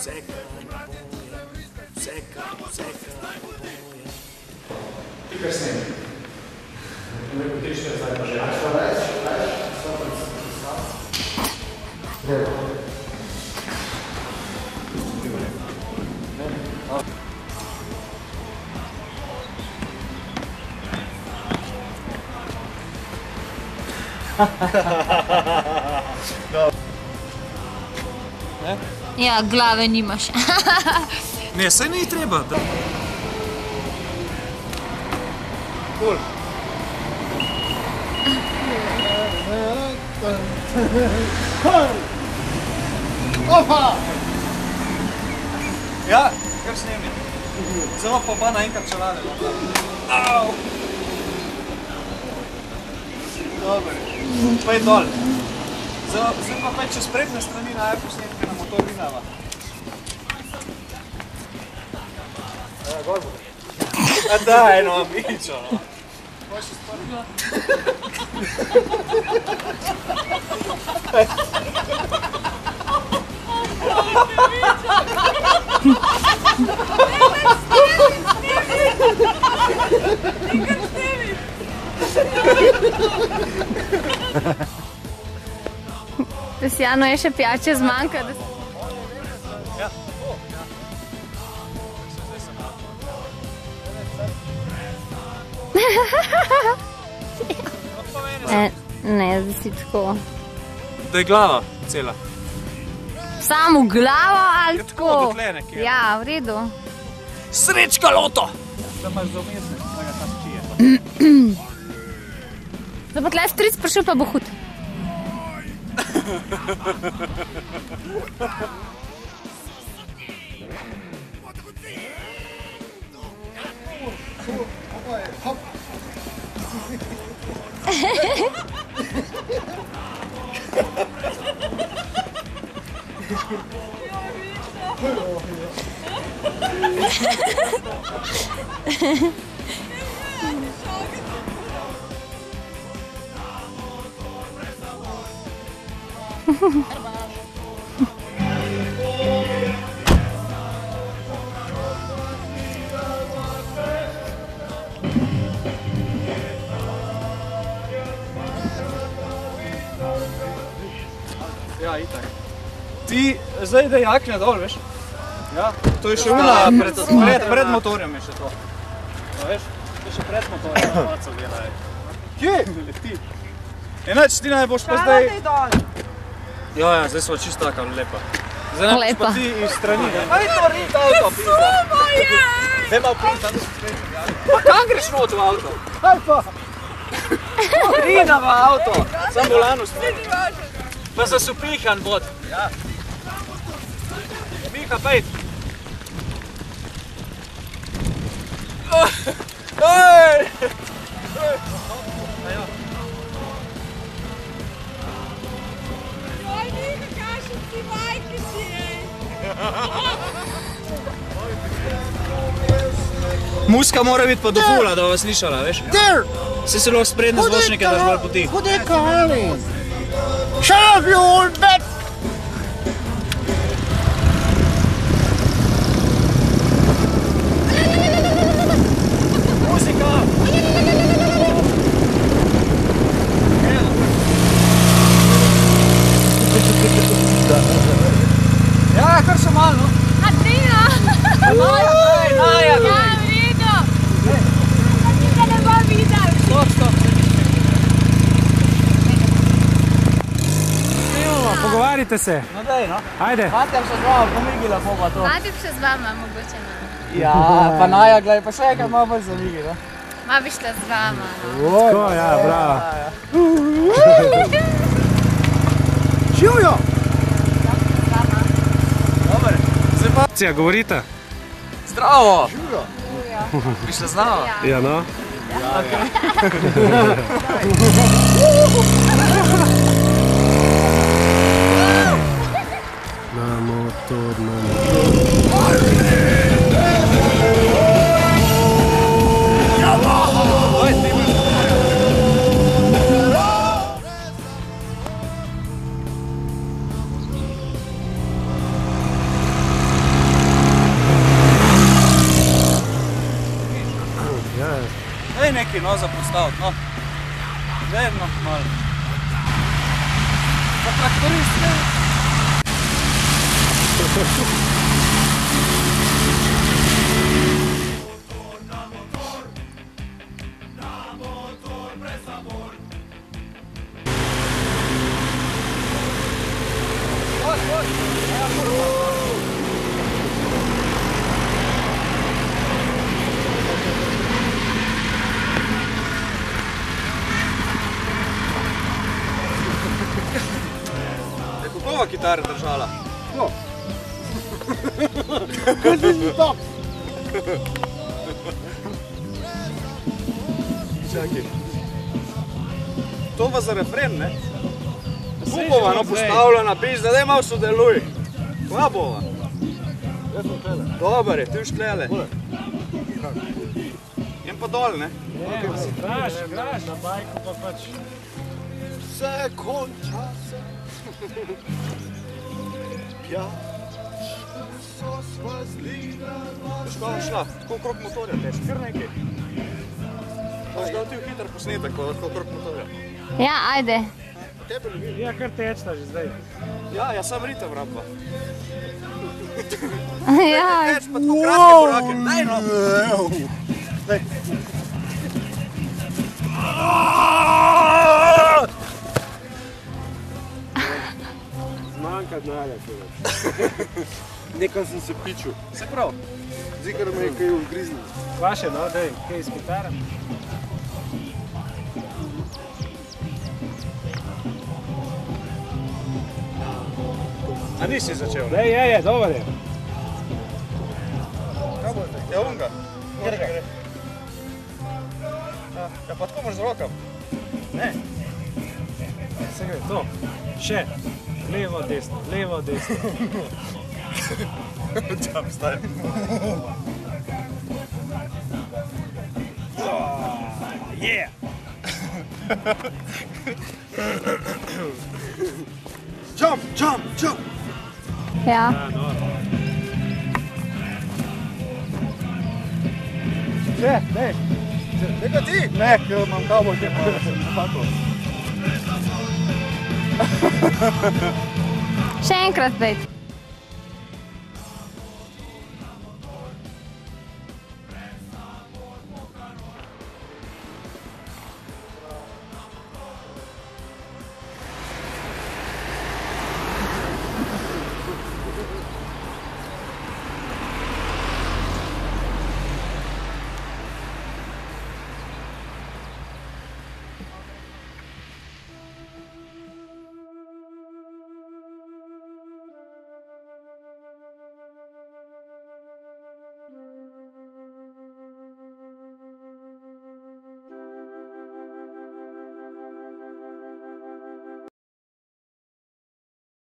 seca seca seca Fica sempre. Não é que tens pensado para gerar. Só para isso. Só para no. Eh? Ja, glave nimaš. Ne, saj ni treba. Da... Ja, kar snemi. Zdaj pa oba naenkrat čelade. Au! Dobro. Pej dol. Zdaj pa pej čez predne strani na air posnetke na motor vinava. A daj, no, bičo, no. Vesjano je še pijače zmanjka. Da... E, ne, zdaj si tako. Da je glava cela. Samo glavo ali Ja, tako, tako? tle nekje. Ja, v redu. Srečka loto! Da imaš za umestne, da ga tam čije. Zdaj pa tle stric prišel, pa bo hud. Ha ha ha ha! Ja, itak. Ti zdaj da jakne dol, veš? Ja, to je še una pred, pred, pred motorjem je še to. A veš, to je še pred motorjem. Faca dela, ej. Kje? Leti. Enač, ti naj boš pa zdaj... Ja, ja, zdaj smo čisto taka lepa. Zdaj Lepa. pa ti iz strani. Aj to rit avto, pizda. Zdaj malo prizda, da si srečen. Pa kam greš not v avto? Kaj pa? Rina v avto, sam volanu spredi. Pa za supihan bod. Ja. Miha, pej. Ej! Muska mora biti pa do fula, da bo slišala, veš? There! Se se lahko sprednje zvočnike daš bolj poti. Who they calling? Shut up, you old bat! Muzika! Ja, kar še malo. no. Adrina! Naja, daj, Naja, Ja, daj. v redu. Da ne bo videl. Stop, stop. Pogovarjajte se, No daj, no. ajde. Matjam se z vama pomigila, bo pa to. Bi še z vama, mogoče ne. Ja, pa Naja, glej, pa še enkrat malo bolj zamigi, no. Ma bi šla z vama. No. Tako, ja, bravo. Živijo! Dobar, zdaj pa Cija, govorite? zdravo. Živijo! Bi še znala? Ja, no. nekaj no za postaviti, no. Vedno malo. Pa traktorist, kitara držala? Stop! Čakaj. To pa za refren, ne? Tu bova no postavljena, piš, da ne malo sodeluj. Kva bova? Jaz sem tele. Dobar je, ti už tlele. Jem pa dol, ne? Graš, graš. Na bajku pa pač. Vse konča se. Ja. So sva zlina. Kva bom šla? Tako okrog motorja teš, kar nekaj. Boš dal ti v hiter posnetek, ko lahko okrog motorja. Ja, ajde. Tebe ljubim. Ja, kar tečna že zdaj. Ja, jaz sam ritem rabba. Ja, Teč pa tako kratke korake, daj no. Daj. Zmanjka denarja, Nekam sem se pičil. Se prav. Zikar me je kaj ugriznil. Vaše, no, dej, kaj s kitara? A nisi začel? Dej, je, je, dober je. Kaj bo zdaj? Ja, unga. Kjer gre? Ja, pa tako moraš z rokam. Ne. Se gre, to. Še. Levo, desno, levo, desno. Čam, staj. Je! Jump, jump, jump! ja. Ja, no. Že, ne. Neka ti? Ne, ker imam kavo, te pa sem napako. Še enkrat pet.